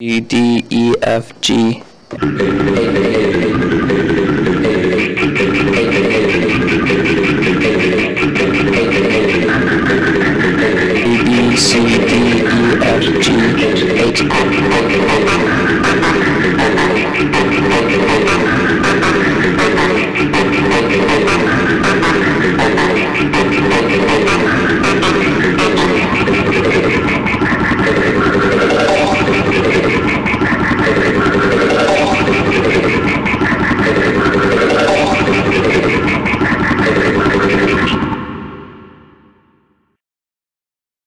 E D E F G.